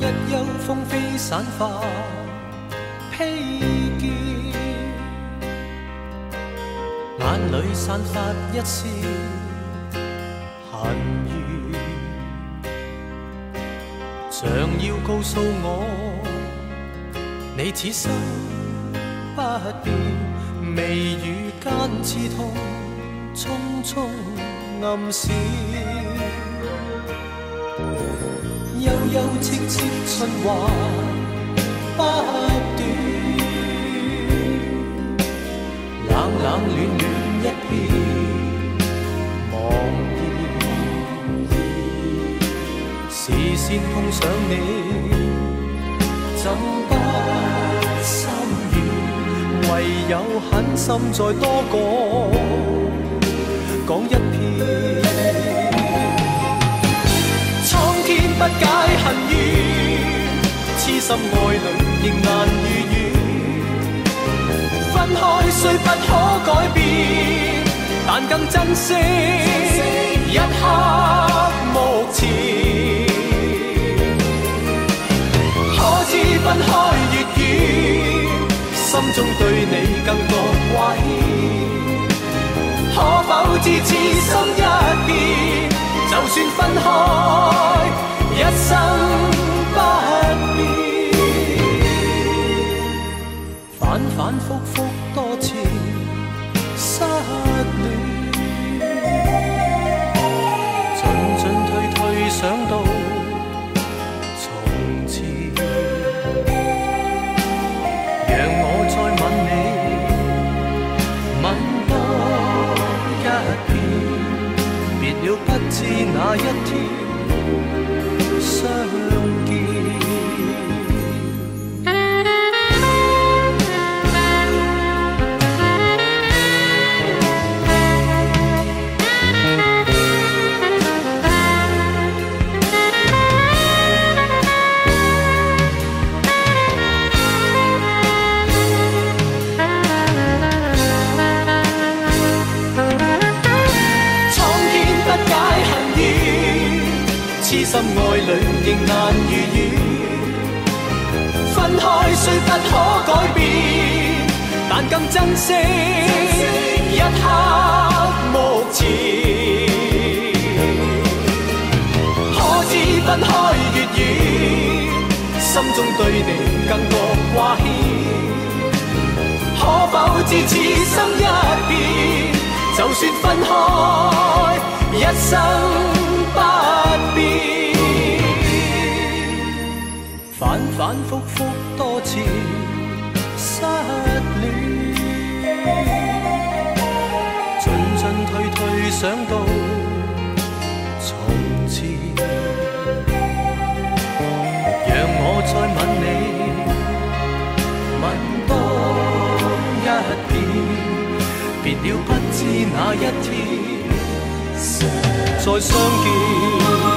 一休风飞散发披肩，眼里散发一丝恨怨，像要告诉我，你此生不变，眉宇间刺痛，匆匆暗闪。悠悠戚戚循环不断，冷冷暖暖一片茫然。视线碰上你，怎不心软？唯有狠心再多讲讲一遍。心爱侣仍难如愿。分开虽不可改变，但更珍惜一刻目前。可知分开越远，心中对你更觉挂牵。可否知痴心一变？就算分开，一生想到从前，让我再吻你，吻多一遍。别了，不知哪一天痴心爱侣仍难如愿。分开虽不可改变，但更珍惜一刻目前。可知分开越远，心中对你更觉挂牵。可否知此心一变？就算分开，一生不变。反反复复多次失恋，进进退退想到从前，让我再吻你。吻多一遍，别了不知哪一天再相見。